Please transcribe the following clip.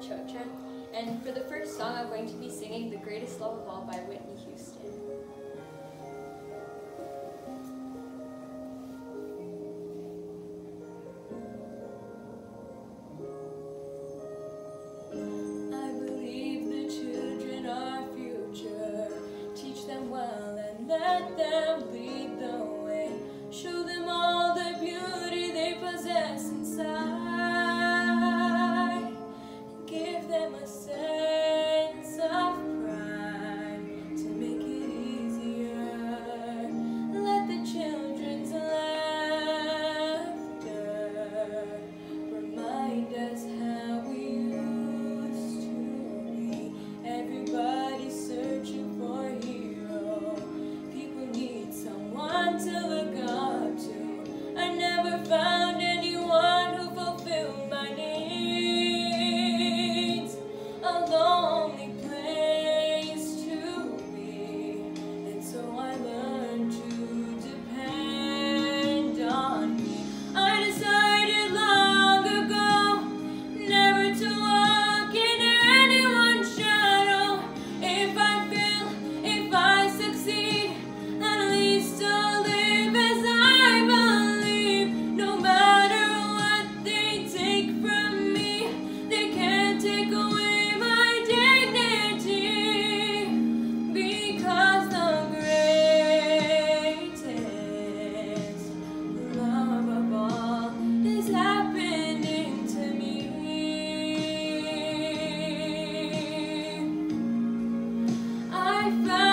Chochian. And for the first song, I'm going to be singing The Greatest Love of All by Whitney Houston. life.